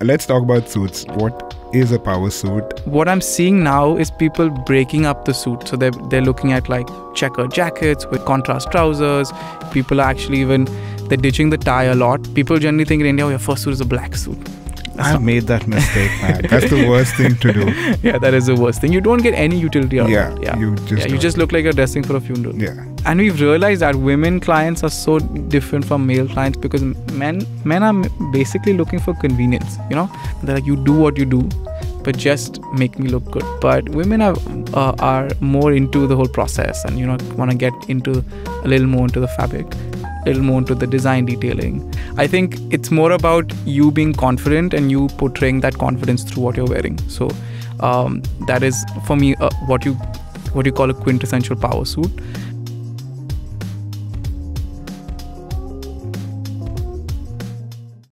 let's talk about suits. What is a power suit? What I'm seeing now is people breaking up the suit. So they're, they're looking at like checker jackets with contrast trousers. People are actually even, they're ditching the tie a lot. People generally think in India, oh, your first suit is a black suit. I've made that mistake, man. That's the worst thing to do. yeah, that is the worst thing. You don't get any utility out Yeah, of it. Yeah, you just yeah, you just look like you're dressing for a funeral. Yeah. And we've realized that women clients are so different from male clients because men men are basically looking for convenience. You know, they're like, you do what you do, but just make me look good. But women are uh, are more into the whole process, and you know, want to get into a little more into the fabric, little more into the design detailing. I think it's more about you being confident and you portraying that confidence through what you're wearing. So um, that is for me uh, what you what you call a quintessential power suit